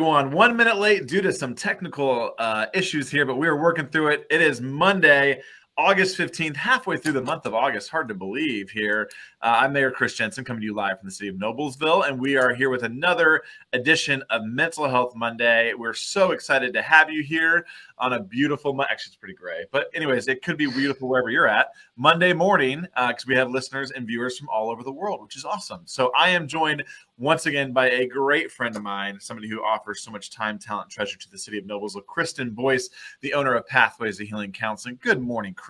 everyone. One minute late due to some technical uh, issues here, but we are working through it. It is Monday, August 15th, halfway through the month of August. Hard to believe here. Uh, I'm Mayor Chris Jenson coming to you live from the city of Noblesville, and we are here with another edition of Mental Health Monday. We're so excited to have you here on a beautiful, actually, it's pretty gray, but anyways, it could be beautiful wherever you're at Monday morning because uh, we have listeners and viewers from all over the world, which is awesome. So I am joined once again by a great friend of mine, somebody who offers so much time, talent, treasure to the city of Noblesville, Kristen Boice, the owner of Pathways to Healing Counseling. Good morning, Kristen.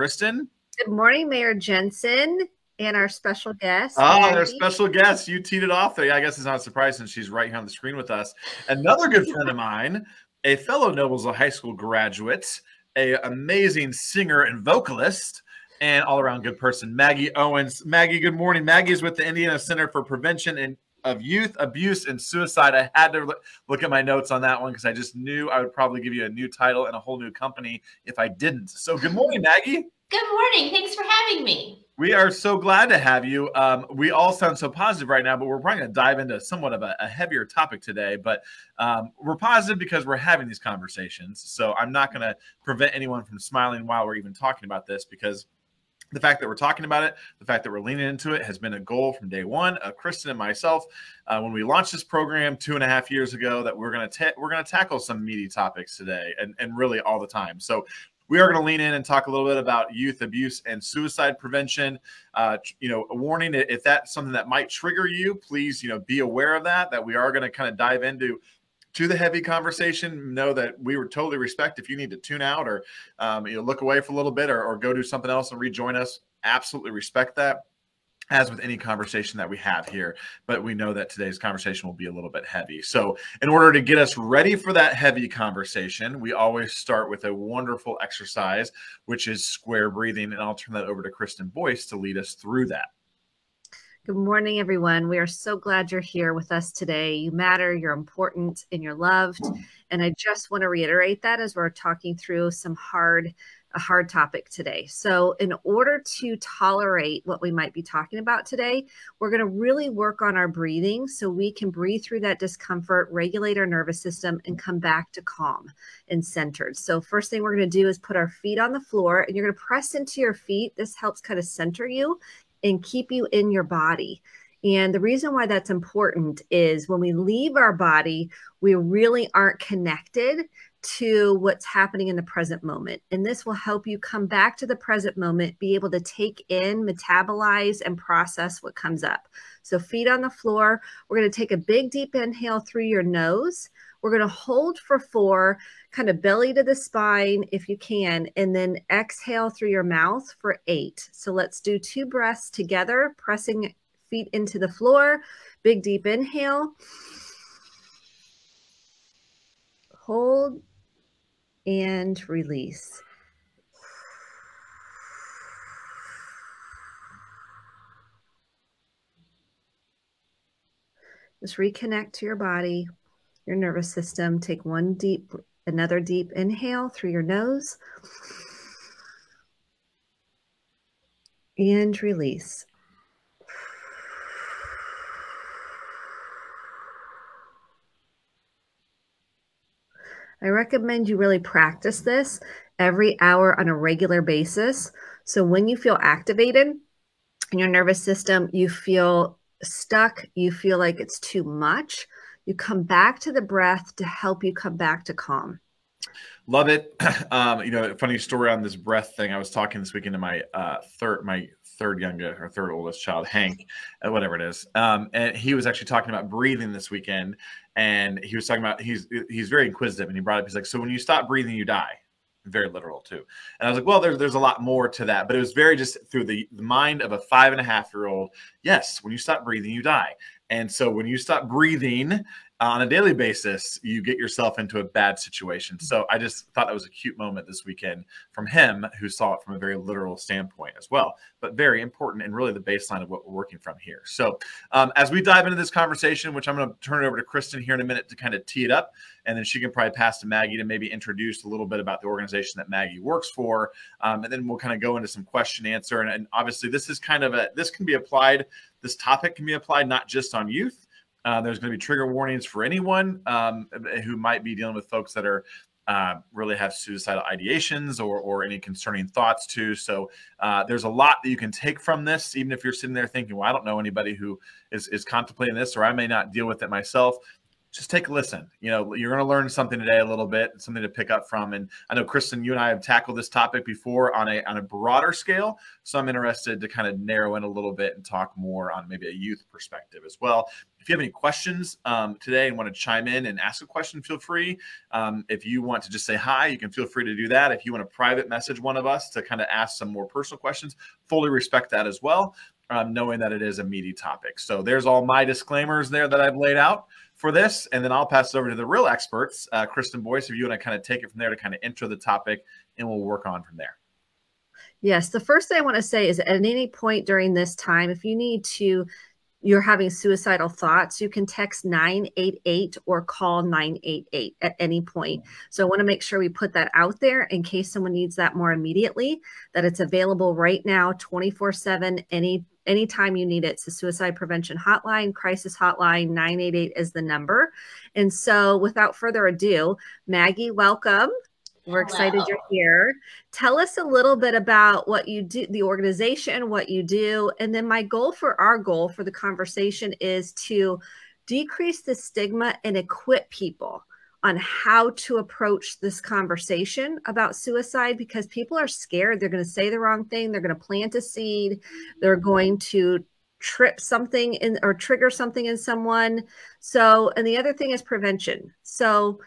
Good morning, Mayor Jenson and our special guest. Oh, our special guest. You teed it off there. I guess it's not surprising she's right here on the screen with us. Another good friend of mine, a fellow Noblesville High School graduate, a amazing singer and vocalist, and all around good person, Maggie Owens. Maggie, good morning. Maggie is with the Indiana Center for Prevention and of youth abuse and suicide. I had to look at my notes on that one because I just knew I would probably give you a new title and a whole new company if I didn't. So, good morning, Maggie. Good morning. Thanks for having me. We are so glad to have you. Um, we all sound so positive right now, but we're probably going to dive into somewhat of a, a heavier topic today. But um, we're positive because we're having these conversations. So I'm not going to prevent anyone from smiling while we're even talking about this because the fact that we're talking about it, the fact that we're leaning into it has been a goal from day one of Kristen and myself uh, when we launched this program two and a half years ago. That we're going to we're going to tackle some meaty topics today, and and really all the time. So we are going to lean in and talk a little bit about youth abuse and suicide prevention. Uh, you know, a warning if that's something that might trigger you, please, you know, be aware of that. That we are going to kind of dive into to the heavy conversation. Know that we would totally respect if you need to tune out or um, you know look away for a little bit or, or go do something else and rejoin us. Absolutely respect that as with any conversation that we have here, but we know that today's conversation will be a little bit heavy. So, in order to get us ready for that heavy conversation, we always start with a wonderful exercise, which is square breathing. And I'll turn that over to Kristen Boice to lead us through that. Good morning, everyone. We are so glad you're here with us today. You matter, you're important, and you're loved. And I just want to reiterate that as we're talking through some hard a hard topic today. So, in order to tolerate what we might be talking about today, we're going to really work on our breathing so we can breathe through that discomfort, regulate our nervous system, and come back to calm and centered. So, first thing we're going to do is put our feet on the floor and you're going to press into your feet. This helps kind of center you and keep you in your body. And the reason why that's important is when we leave our body, we really aren't connected to what's happening in the present moment. And this will help you come back to the present moment, be able to take in, metabolize, and process what comes up. So, feet on the floor. We're going to take a big, deep inhale through your nose. We're going to hold for four, kind of belly to the spine if you can, and then exhale through your mouth for eight. So, let's do two breaths together, pressing feet into the floor. Big, deep inhale. Hold and release. Just reconnect to your body, your nervous system. Take one deep, another deep inhale through your nose and release. I recommend you really practice this every hour on a regular basis. So when you feel activated in your nervous system, you feel stuck, you feel like it's too much, you come back to the breath to help you come back to calm. Love it. Um, you know, funny story on this breath thing. I was talking this weekend to my uh, third, my third youngest or third oldest child, Hank, uh, whatever it is, um, and he was actually talking about breathing this weekend and he was talking about he's he's very inquisitive and he brought up he's like so when you stop breathing you die. Very literal too. And i was like well there's there's a lot more to that but it was very just through the, the mind of a five and a half year old yes when you stop breathing you die. And so when you stop breathing on a daily basis, you get yourself into a bad situation. So I just thought that was a cute moment this weekend from him, who saw it from a very literal standpoint as well, but very important and really the baseline of what we're working from here. So um, as we dive into this conversation, which I'm going to turn it over to Kristen here in a minute to kind of tee it up, and then she can probably pass to Maggie to maybe introduce a little bit about the organization that Maggie works for, um, and then we'll kind of go into some question answer. And, and obviously, this is kind of a this can be applied. This topic can be applied not just on youth Uh, there's going to be trigger warnings for anyone um, who might be dealing with folks that are uh, really have suicidal ideations or, or any concerning thoughts too. So uh, there's a lot that you can take from this, even if you're sitting there thinking, well, I don't know anybody who is, is contemplating this, or I may not deal with it myself just take a listen. You know, you're going to learn something today a little bit, something to pick up from. And I know Kristen, you and I have tackled this topic before on a on a broader scale. So I'm interested to kind of narrow in a little bit and talk more on maybe a youth perspective as well. If you have any questions um, today and want to chime in and ask a question, feel free. Um, if you want to just say hi, you can feel free to do that. If you want to private message one of us to kind of ask some more personal questions, fully respect that as well. Um, knowing that it is a meaty topic. So there's all my disclaimers there that I've laid out for this, and then I'll pass it over to the real experts, uh, Kristen Boice, if you want to kind of take it from there to kind of intro the topic, and we'll work on from there. Yes, the first thing I want to say is at any point during this time, if you need to, you're having suicidal thoughts, you can text 988 or call 988 at any point. So I want to make sure we put that out there in case someone needs that more immediately, that it's available right now, 24 7, any anytime you need it. It's the suicide prevention hotline, crisis hotline, 988 is the number. And so without further ado, Maggie, welcome. We're excited Hello. you're here. Tell us a little bit about what you do, the organization, what you do. And then my goal for our goal for the conversation is to decrease the stigma and equip people on how to approach this conversation about suicide because people are scared. They're going to say the wrong thing. They're going to plant a seed. They're going to trip something in or trigger something in someone. So, and the other thing is prevention. So,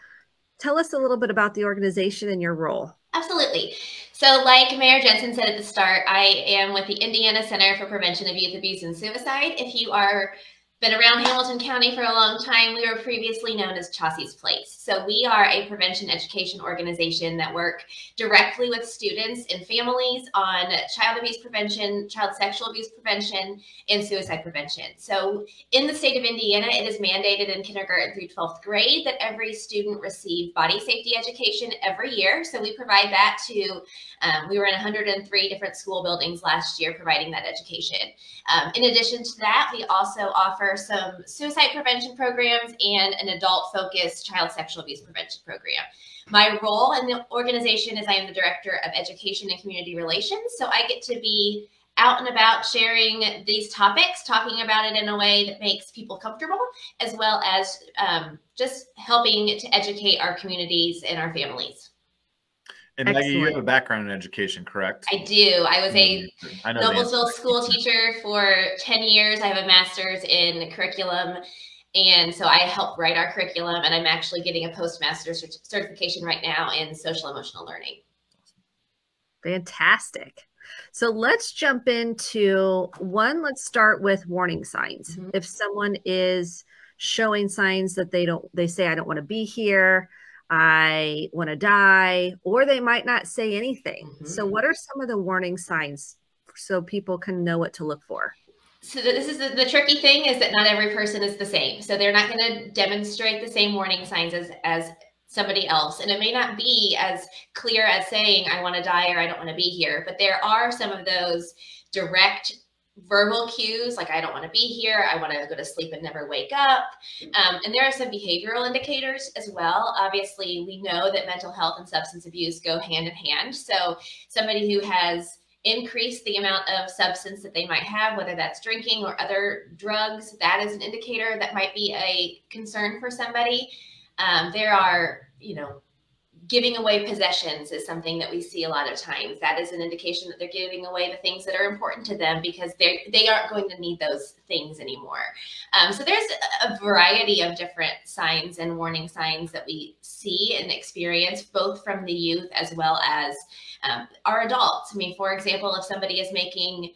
tell us a little bit about the organization and your role. Absolutely. So, like Mayor Jenson said at the start, I am with the Indiana Center for Prevention of Youth Abuse and Suicide. If you are been around Hamilton County for a long time. We were previously known as Chaucie's Place. So we are a prevention education organization that work directly with students and families on child abuse prevention, child sexual abuse prevention, and suicide prevention. So in the state of Indiana, it is mandated in kindergarten through 12th grade that every student receive body safety education every year. So we provide that to, um, we were in 103 different school buildings last year providing that education. Um, in addition to that, we also offer some suicide prevention programs and an adult focused child sexual abuse prevention program. My role in the organization is I am the director of education and community relations. So I get to be out and about sharing these topics, talking about it in a way that makes people comfortable, as well as um, just helping to educate our communities and our families. And Maggie, you have a background in education, correct? I do. I was a Noblesville school teacher for 10 years. I have a master's in curriculum. And so I help write our curriculum, and I'm actually getting a postmaster's certification right now in social emotional learning. Fantastic. So let's jump into one. Let's start with warning signs. Mm-hmm. If someone is showing signs that they don't, they say, I don't want to be here, I want to die, or they might not say anything. Mm-hmm. So, what are some of the warning signs so people can know what to look for? So this is the, the, tricky thing is that not every person is the same. So they're not going to demonstrate the same warning signs as as somebody else, and it may not be as clear as saying I want to die or I don't want to be here. But there are some of those direct verbal cues like i don't want to be here. I want to go to sleep and never wake up. Um, and there are some behavioral indicators as well. Obviously we know that mental health and substance abuse go hand in hand. So somebody who has increased the amount of substance that they might have whether that's drinking or other drugs that is an indicator that might be a concern for somebody. Um, there are you know giving away possessions is something that we see a lot of times. That is an indication that they're giving away the things that are important to them because they they aren't going to need those things anymore. Um, so there's a variety of different signs and warning signs that we see and experience both from the youth as well as um, our adults. I mean, for example, if somebody is making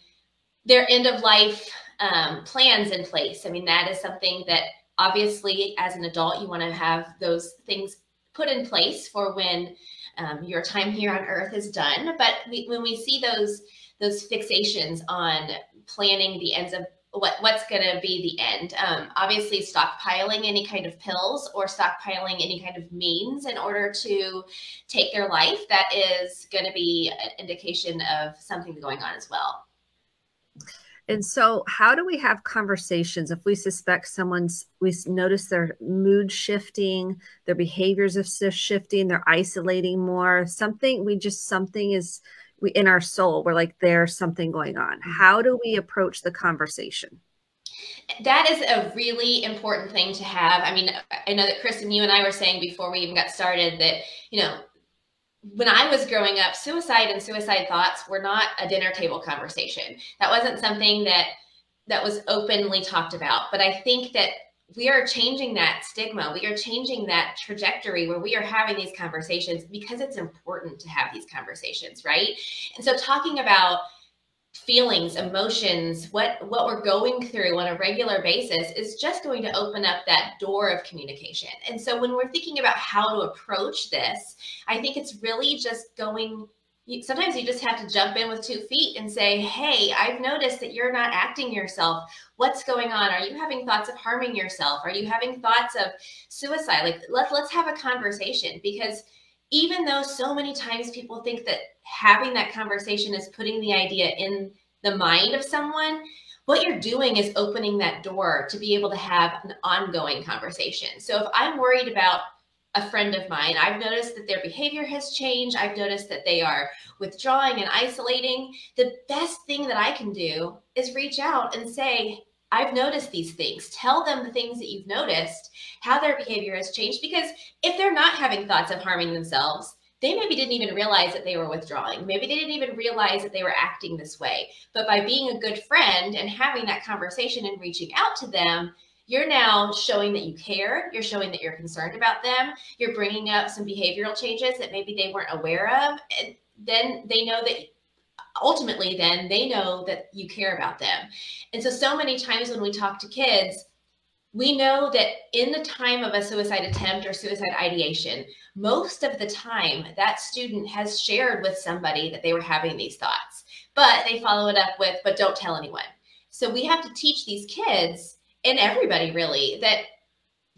their end of life um, plans in place, I mean, that is something that obviously as an adult you want to have those things put in place for when um, your time here on earth is done. But we, when we see those those fixations on planning the ends of what what's going to be the end. Um, obviously, stockpiling any kind of pills or stockpiling any kind of means in order to take their life. That is going to be an indication of something going on as well. And so, how do we have conversations if we suspect someone's, we notice their mood shifting, their behaviors of shifting, they're isolating more, something, we just, something is we, in our soul, we're like, there's something going on. How do we approach the conversation? That is a really important thing to have. I mean, I know that Kristen, you and I were saying before we even got started that, you know, when I was growing up, suicide and suicide thoughts were not a dinner table conversation. That wasn't something that that was openly talked about. But I think that we are changing that stigma. We are changing that trajectory where we are having these conversations because it's important to have these conversations, right? And so talking about feelings emotions what what we're going through on a regular basis is just going to open up that door of communication. And so when we're thinking about how to approach this i think it's really just going sometimes you just have to jump in with two feet and say hey i've noticed that you're not acting yourself. What's going on? Are you having thoughts of harming yourself? Are you having thoughts of suicide? Like let's let's have a conversation because even though so many times people think that having that conversation is putting the idea in the mind of someone, what you're doing is opening that door to be able to have an ongoing conversation. So if I'm worried about a friend of mine, I've noticed that their behavior has changed. I've noticed that they are withdrawing and isolating. The best thing that I can do is reach out and say, I've noticed these things. Tell them the things that you've noticed, how their behavior has changed. Because if they're not having thoughts of harming themselves, they maybe didn't even realize that they were withdrawing. Maybe they didn't even realize that they were acting this way. But by being a good friend and having that conversation and reaching out to them, you're now showing that you care. You're showing that you're concerned about them. You're bringing up some behavioral changes that maybe they weren't aware of. And then they know that ultimately then they know that you care about them. And so, so many times when we talk to kids, we know that in the time of a suicide attempt or suicide ideation, most of the time that student has shared with somebody that they were having these thoughts, but they follow it up with, but don't tell anyone. So we have to teach these kids and everybody really that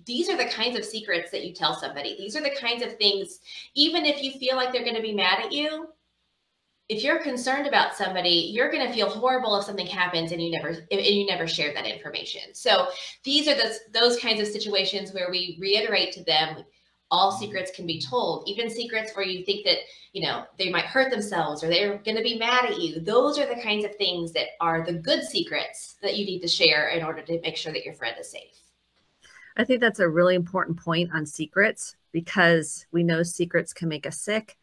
these are the kinds of secrets that you tell somebody. These are the kinds of things, even if you feel like they're going to be mad at you, if you're concerned about somebody, you're going to feel horrible if something happens and you never and you never share that information. So these are the, those kinds of situations where we reiterate to them all mm-hmm. secrets can be told, even secrets where you think that, you know, they might hurt themselves or they're going to be mad at you. Those are the kinds of things that are the good secrets that you need to share in order to make sure that your friend is safe. I think that's a really important point on secrets because we know secrets can make us sick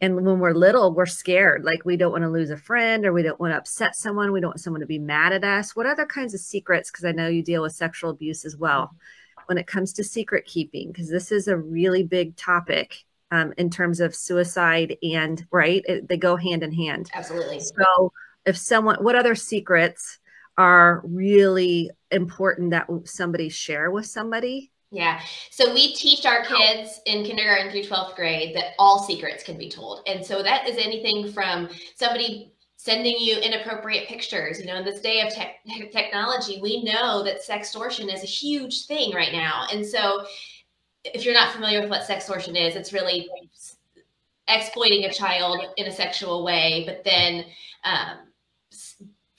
and when we're little, we're scared. Like we don't want to lose a friend or we don't want to upset someone. We don't want someone to be mad at us. What other kinds of secrets? Because I know you deal with sexual abuse as well when it comes to secret keeping, because this is a really big topic um, in terms of suicide and right. It, they go hand in hand. Absolutely. So if someone, what other secrets are really important that somebody share with somebody yeah. So we teach our kids in kindergarten through 12th grade that all secrets can be told. And so that is anything from somebody sending you inappropriate pictures. You know, in this day of te- technology, we know that sextortion is a huge thing right now. And so if you're not familiar with what sextortion is, it's really exploiting a child in a sexual way, but then um,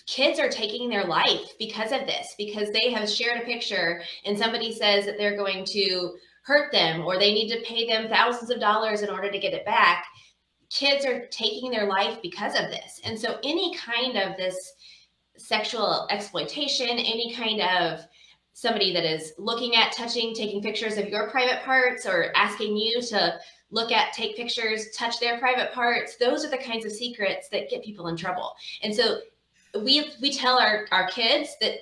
kids are taking their life because of this, because they have shared a picture and somebody says that they're going to hurt them or they need to pay them thousands of dollars in order to get it back. Kids are taking their life because of this. And so, any kind of this sexual exploitation, any kind of somebody that is looking at, touching, taking pictures of your private parts or asking you to look at, take pictures, touch their private parts, those are the kinds of secrets that get people in trouble. And so we we tell our our kids that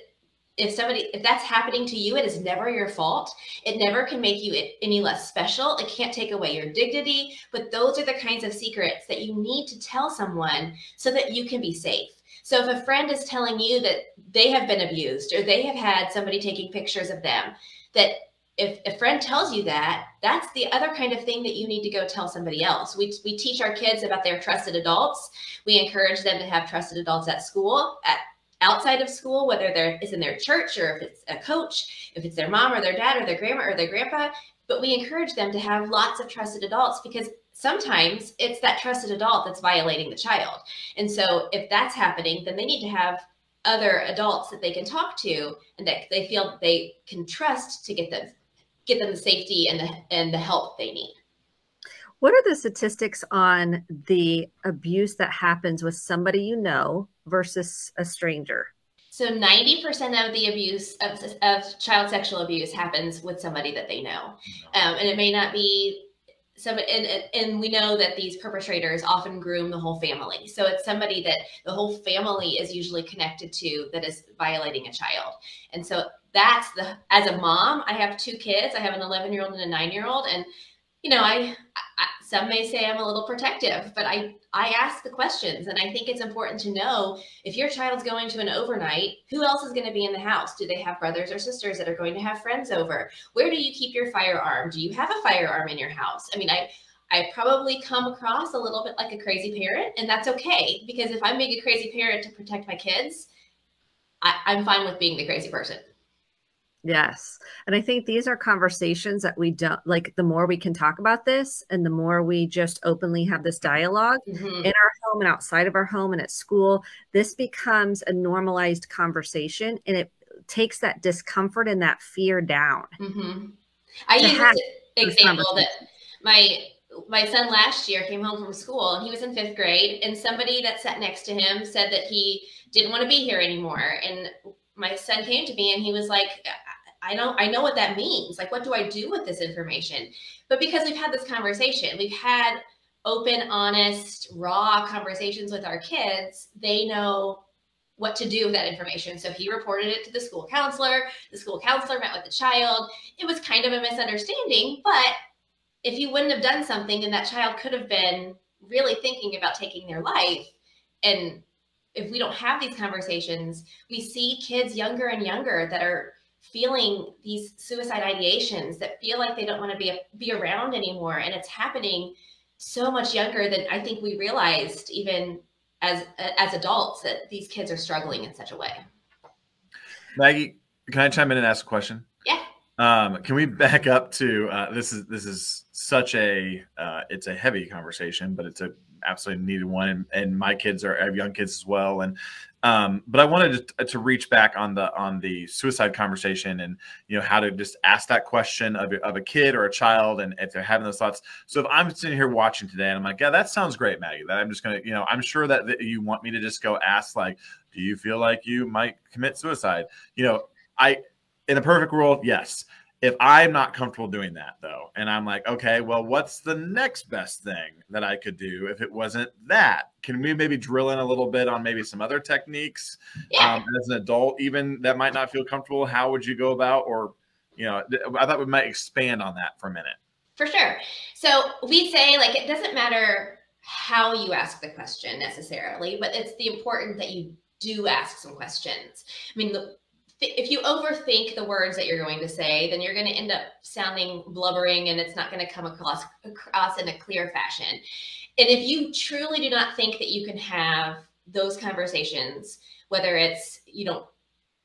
if somebody if that's happening to you it is never your fault. It never can make you any less special. It can't take away your dignity. But those are the kinds of secrets that you need to tell someone so that you can be safe. So if a friend is telling you that they have been abused or they have had somebody taking pictures of them that if a friend tells you that, that's the other kind of thing that you need to go tell somebody else. We, we teach our kids about their trusted adults. We encourage them to have trusted adults at school, at outside of school, whether they're it's in their church or if it's a coach, if it's their mom or their dad or their grandma or their grandpa. But we encourage them to have lots of trusted adults because sometimes it's that trusted adult that's violating the child. And so if that's happening, then they need to have other adults that they can talk to and that they feel they can trust to get them get them the safety and the and the help they need. What are the statistics on the abuse that happens with somebody you know versus a stranger? So 90% of the abuse of, of child sexual abuse happens with somebody that they know. Um, and it may not be some and, and we know that these perpetrators often groom the whole family so it's somebody that the whole family is usually connected to that is violating a child and so that's the as a mom i have two kids. I have an 11 year old and a 9 year old and you know I, I some may say i'm a little protective but i i ask the questions. And i think it's important to know if your child's going to an overnight who else is going to be in the house? Do they have brothers or sisters that are going to have friends over? Where do you keep your firearm? Do you have a firearm in your house? I mean i I probably come across a little bit like a crazy parent, and that's okay because if I'm being a crazy parent to protect my kids, I, I'm fine with being the crazy person. Yes. And I think these are conversations that we don't like the more we can talk about this and the more we just openly have this dialog mm-hmm. in our home and outside of our home and at school, this becomes a normalized conversation and it takes that discomfort and that fear down. Mm-hmm. I use an example that my my son last year came home from school and he was in fifth grade and somebody that sat next to him said that he didn't want to be here anymore and my son came to me and he was like I know I know what that means. Like, what do I do with this information? But because we've had this conversation, we've had open, honest, raw conversations with our kids, they know what to do with that information. So he reported it to the school counselor. The school counselor met with the child. It was kind of a misunderstanding, but if you wouldn't have done something, then that child could have been really thinking about taking their life. And if we don't have these conversations, we see kids younger and younger that are feeling these suicide ideations that feel like they don't want to be be around anymore and it's happening so much younger than I think we realized even as as adults that these kids are struggling in such a way. Maggie, can I chime in and ask a question? Yeah. Um, can we back up to uh, this is this is such a uh, it's a heavy conversation, but it's a absolutely needed one, and, and my kids are I have young kids as well, and um, but I wanted to, to, reach back on the on the suicide conversation and you know how to just ask that question of, of a kid or a child and if they're having those thoughts. So if I'm sitting here watching today and I'm like, yeah, that sounds great, Maggie. That I'm just gonna, you know, I'm sure that, that you want me to just go ask like, do you feel like you might commit suicide? You know, I in a perfect world, yes. If I'm not comfortable doing that though, and I'm like, okay, well, what's the next best thing that I could do if it wasn't that? Can we maybe drill in a little bit on maybe some other techniques yeah. um, as an adult, even that might not feel comfortable? How would you go about, or, you know, I thought we might expand on that for a minute. For sure. So we say, like, it doesn't matter how you ask the question necessarily, but it's the important that you do ask some questions. I mean, the, if you overthink the words that you're going to say, then you're going to end up sounding blubbering and it's not going to come across, across in a clear fashion. And if you truly do not think that you can have those conversations, whether it's you don't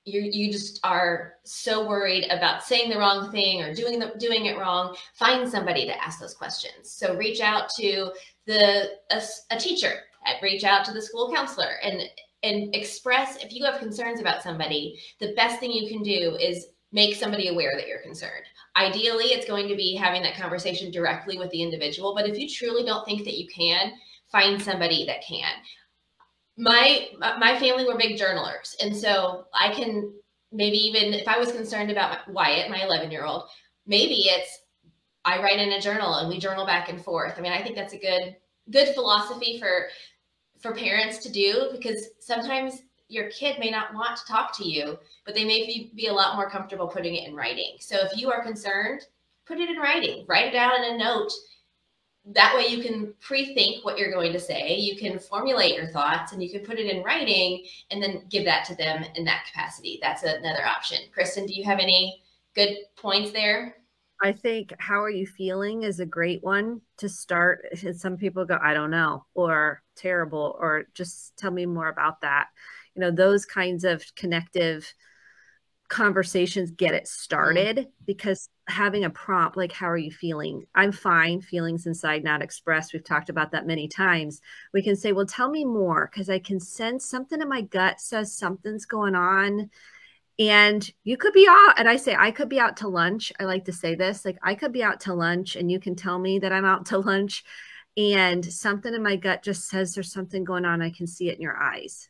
you you just are so worried about saying the wrong thing or doing the doing it wrong, find somebody to ask those questions. So reach out to the a, a teacher, reach out to the school counselor and and express if you have concerns about somebody, the best thing you can do is make somebody aware that you're concerned. Ideally, it's going to be having that conversation directly with the individual, but if you truly don't think that you can, find somebody that can. My my family were big journalers, and so I can maybe even if I was concerned about Wyatt, my 11 year old, maybe it's I write in a journal and we journal back and forth. I mean, I think that's a good good philosophy for for parents to do because sometimes your kid may not want to talk to you, but they may be, be a lot more comfortable putting it in writing. So if you are concerned, put it in writing, write it down in a note. That way you can pre-think what you're going to say, you can formulate your thoughts and you can put it in writing and then give that to them in that capacity. That's another option. Kristen, do you have any good points there? I think how are you feeling is a great one to start. Some people go, I don't know, or terrible, or just tell me more about that. You know, those kinds of connective conversations get it started mm-hmm. because having a prompt like how are you feeling i'm fine feelings inside not expressed we've talked about that many times we can say well tell me more because i can sense something in my gut says something's going on and you could be out and i say i could be out to lunch. I like to say this like i could be out to lunch and you can tell me that i'm out to lunch. And something in my gut just says there's something going on. I can see it in your eyes.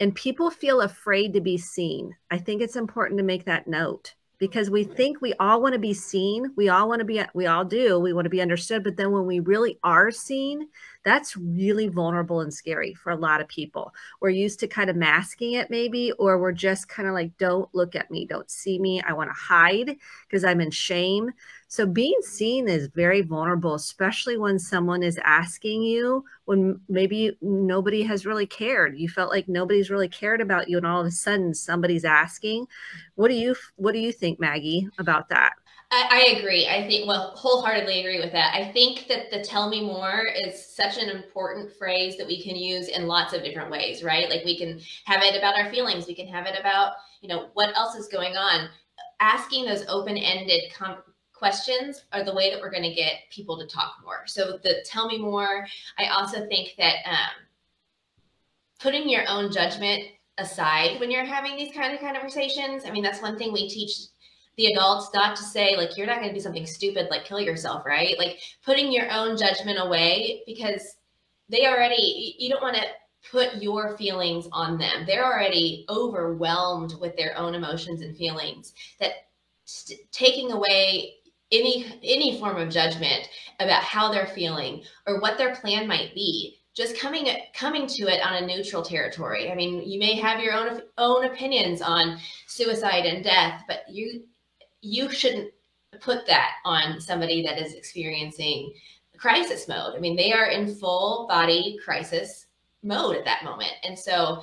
And people feel afraid to be seen. I think it's important to make that note because we think we all want to be seen we all want to be we all do we want to be understood but then when we really are seen that's really vulnerable and scary for a lot of people. We're used to kind of masking it maybe or we're just kind of like don't look at me don't see me i want to hide because i'm in shame so being seen is very vulnerable, especially when someone is asking you when maybe nobody has really cared. You felt like nobody's really cared about you, and all of a sudden somebody's asking. What do you What do you think, Maggie, about that? I, I agree. I think, well, wholeheartedly agree with that. I think that the tell me more is such an important phrase that we can use in lots of different ways, right? Like we can have it about our feelings, we can have it about, you know, what else is going on. Asking those open ended com- questions are the way that we're going to get people to talk more. So the tell me more. I also think that um, putting your own judgment aside when you're having these kind of conversations. I mean, that's one thing we teach the adults not to say like you're not going to do something stupid like kill yourself, right? Like putting your own judgment away because they already you don't want to put your feelings on them. They're already overwhelmed with their own emotions and feelings that taking away any any form of judgment about how they're feeling or what their plan might be just coming coming to it on a neutral territory. I mean you may have your own own opinions on suicide and death but you you shouldn't put that on somebody that is experiencing crisis mode. I mean they are in full body crisis mode at that moment. And so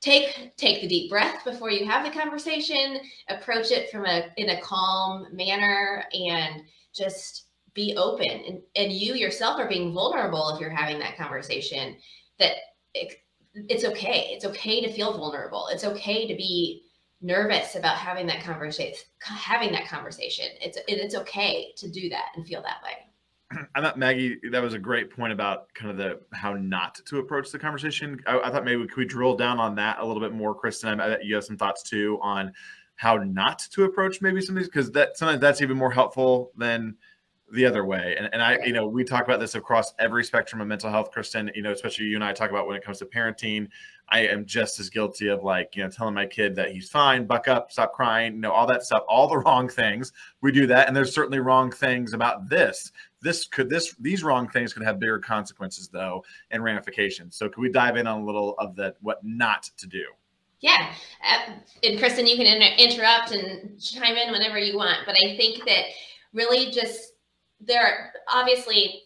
take take the deep breath before you have the conversation approach it from a in a calm manner and just be open. And, and you yourself are being vulnerable if you're having that conversation that it, it's okay. It's okay to feel vulnerable. It's okay to be nervous about having that conversation having that conversation. It's it's okay to do that and feel that way I thought Maggie, that was a great point about kind of the how not to approach the conversation. I, I thought maybe we could we drill down on that a little bit more, Kristen. I, bet you have some thoughts too on how not to approach maybe some of these because that sometimes that's even more helpful than the other way. And, and I, you know, we talk about this across every spectrum of mental health, Kristen, you know, especially you and I talk about when it comes to parenting. I am just as guilty of like, you know, telling my kid that he's fine, buck up, stop crying, you know, all that stuff, all the wrong things. We do that. And there's certainly wrong things about this this could this these wrong things could have bigger consequences though and ramifications. So could we dive in on a little of that what not to do? Yeah, uh, and Kristen, you can inter- interrupt and chime in whenever you want. But I think that really just there are obviously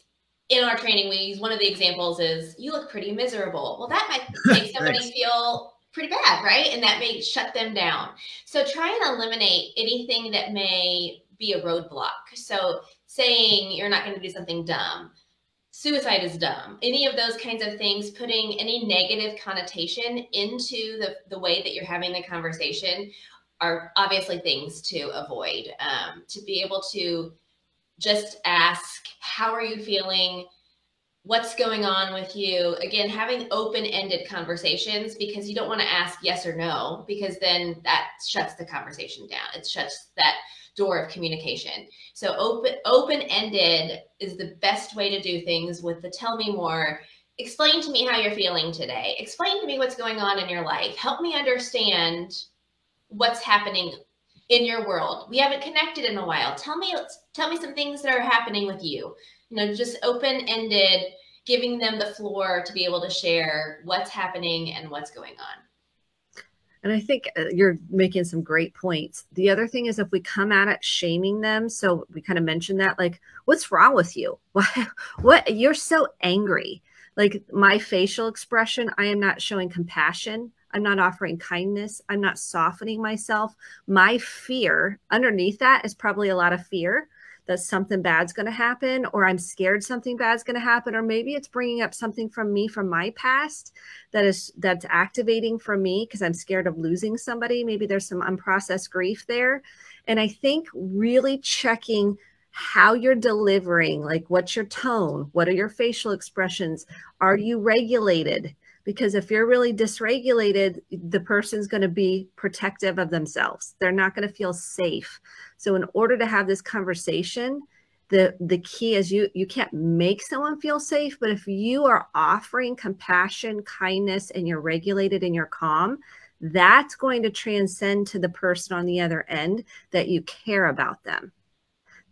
in our training we use one of the examples is you look pretty miserable. Well, that might make somebody feel pretty bad, right? And that may shut them down. So try and eliminate anything that may be a roadblock. So saying you're not going to do something dumb. Suicide is dumb. Any of those kinds of things, putting any negative connotation into the, the way that you're having the conversation are obviously things to avoid. Um, to be able to just ask, How are you feeling? What's going on with you? Again, having open ended conversations because you don't want to ask yes or no, because then that shuts the conversation down. It shuts that door of communication. So open open ended is the best way to do things with the tell me more. Explain to me how you're feeling today. Explain to me what's going on in your life. Help me understand what's happening in your world. We haven't connected in a while. Tell me tell me some things that are happening with you. You know, just open ended, giving them the floor to be able to share what's happening and what's going on. And I think uh, you're making some great points. The other thing is if we come at it shaming them, so we kind of mentioned that, like, what's wrong with you? What, what you're so angry. Like my facial expression, I am not showing compassion. I'm not offering kindness. I'm not softening myself. My fear underneath that is probably a lot of fear that something bad's going to happen or i'm scared something bad's going to happen or maybe it's bringing up something from me from my past that is that's activating for me because i'm scared of losing somebody. Maybe there's some unprocessed grief there. And i think really checking how you're delivering like what's your tone? What are your facial expressions? Are you regulated because if you're really dysregulated the person's going to be protective of themselves they're not going to feel safe so in order to have this conversation the the key is you you can't make someone feel safe but if you are offering compassion kindness and you're regulated and you're calm that's going to transcend to the person on the other end that you care about them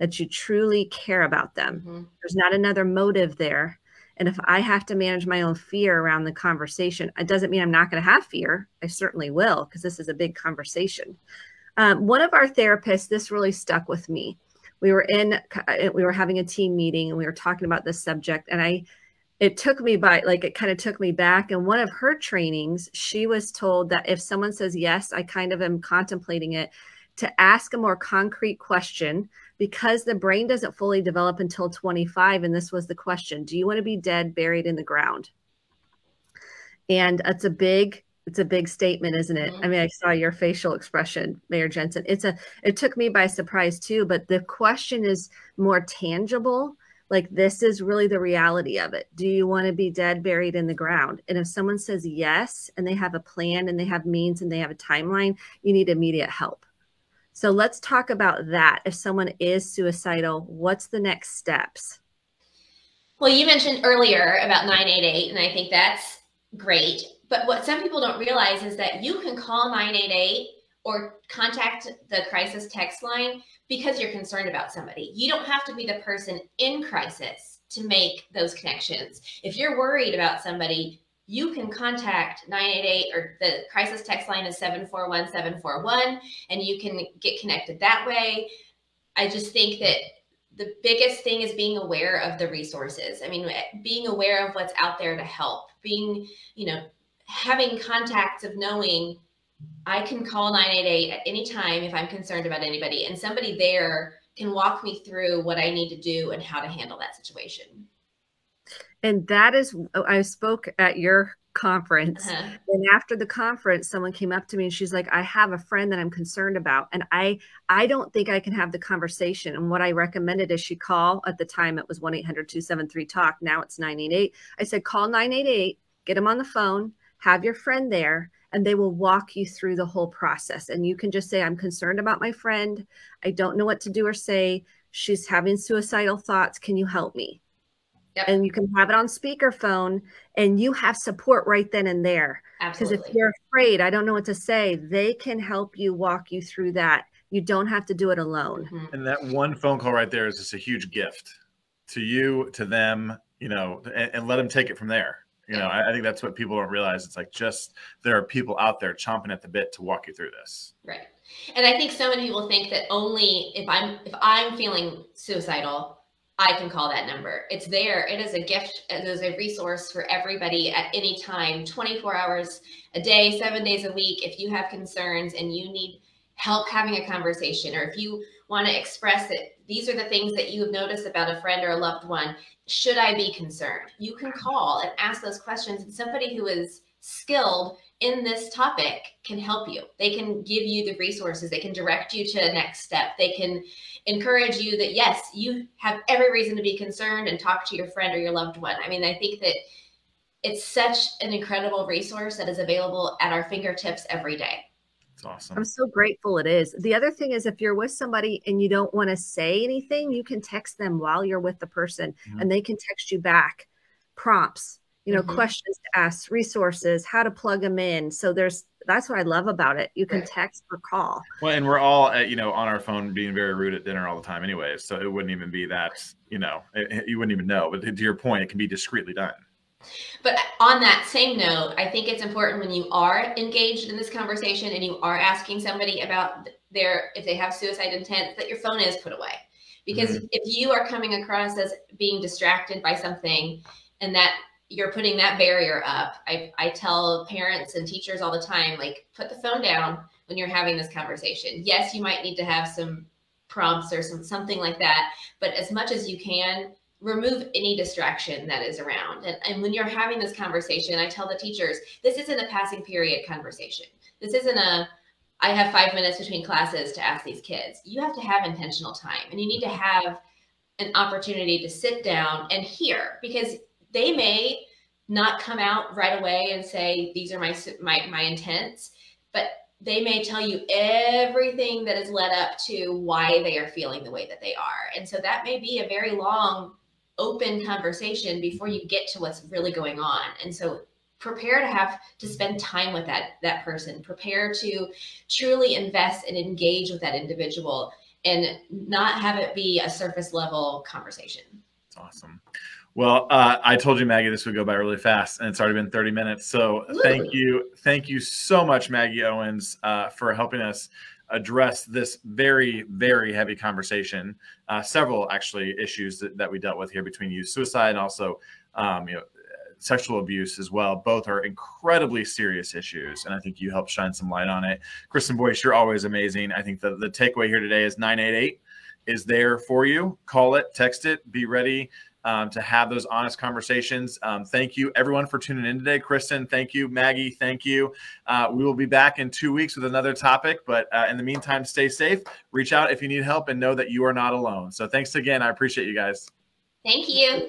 that you truly care about them. Mm-hmm. There's not another motive there. And if I have to manage my own fear around the conversation, it doesn't mean I'm not going to have fear. I certainly will, because this is a big conversation. Um, one of our therapists, this really stuck with me. We were in, uh, we were having a team meeting and we were talking about this subject. And I, it took me by, like, it kind of took me back. And one of her trainings, she was told that if someone says yes, I kind of am contemplating it, to ask a more concrete question because the brain doesn't fully develop until 25 and this was the question do you want to be dead buried in the ground? And it's a big it's a big statement isn't it? Mm-hmm. i mean i saw your facial expression mayor jenson. It's a it took me by surprise too but the question is more tangible like this is really the reality of it. Do you want to be dead buried in the ground? And if someone says yes and they have a plan and they have means and they have a timeline you need immediate help so let's talk about that. If someone is suicidal, what's the next steps? Well, you mentioned earlier about 988, and I think that's great. But what some people don't realize is that you can call 988 or contact the crisis text line because you're concerned about somebody. You don't have to be the person in crisis to make those connections. If you're worried about somebody, you can contact 988 or the crisis text line is 741 741 and you can get connected that way. I just think that the biggest thing is being aware of the resources. I mean, being aware of what's out there to help, being, you know, having contacts of knowing I can call 988 at any time if I'm concerned about anybody, and somebody there can walk me through what I need to do and how to handle that situation. And that is, oh, I spoke at your conference. Uh-huh. And after the conference, someone came up to me and she's like, I have a friend that I'm concerned about. And I I don't think I can have the conversation. And what I recommended is she call at the time it was 1-800-273-TALK. Now it's 988. I said, call 988, get them on the phone, have your friend there, and they will walk you through the whole process. And you can just say, I'm concerned about my friend. I don't know what to do or say. She's having suicidal thoughts. Can you help me? Yep. And you can have it on speakerphone and you have support right then and there. Because if you're afraid, I don't know what to say, they can help you walk you through that. You don't have to do it alone. Mm-hmm. And that one phone call right there is just a huge gift to you, to them, you know, and, and let them take it from there. You know, I, I, think that's what people don't realize. It's like just there are people out there chomping at the bit to walk you through this. Right. And I think so many people think that only if I'm if I'm feeling suicidal, I can call that number. It's there. It is a gift. It is a resource for everybody at any time, 24 hours a day, seven days a week. If you have concerns and you need help having a conversation, or if you want to express that these are the things that you have noticed about a friend or a loved one, should I be concerned? You can call and ask those questions. And somebody who is skilled in this topic can help you. They can give you the resources. They can direct you to the next step. They can encourage you that, yes, you have every reason to be concerned and talk to your friend or your loved one. I mean, I think that it's such an incredible resource that is available at our fingertips every day. It's awesome. I'm so grateful it is. The other thing is if you're with somebody and you don't want to say anything, you can text them while you're with the person mm-hmm. and they can text you back prompts you know, mm-hmm. questions to ask, resources, how to plug them in. So there's that's what I love about it. You can text or call. Well, and we're all at, you know on our phone being very rude at dinner all the time, anyways. So it wouldn't even be that you know it, you wouldn't even know. But to your point, it can be discreetly done. But on that same note, I think it's important when you are engaged in this conversation and you are asking somebody about their if they have suicide intent that your phone is put away. Because mm-hmm. if you are coming across as being distracted by something and that you're putting that barrier up. I, I tell parents and teachers all the time, like, put the phone down when you're having this conversation. Yes, you might need to have some prompts or some, something like that. But as much as you can, remove any distraction that is around. And, and when you're having this conversation, I tell the teachers, this isn't a passing period conversation. This isn't a, I have five minutes between classes to ask these kids. You have to have intentional time and you need to have an opportunity to sit down and hear because they may not come out right away and say, these are my, my, my intents, but they may tell you everything that has led up to why they are feeling the way that they are. And so that may be a very long open conversation before you get to what's really going on. And so prepare to have to spend time with that that person prepare to truly invest and engage with that individual and not have it be a surface level conversation awesome well uh, i told you maggie this would go by really fast and it's already been 30 minutes so Ooh. thank you thank you so much maggie owens uh, for helping us address this very, very heavy conversation. Uh, several actually issues that, that we dealt with here between youth suicide and also, um, you know, sexual abuse as well. Both are incredibly serious issues, and I think you helped shine some light on it. Kristen Boice, you're always amazing. I think the, the takeaway here today is 988 is there for you. Call it, text it, be ready um, to have those honest conversations. Um, thank you, everyone, for tuning in today. Kristen, thank you. Maggie, thank you. Uh, we will be back in two weeks with another topic. But uh, in the meantime, stay safe. Reach out if you need help and know that you are not alone. So thanks again. I appreciate you guys. Thank you.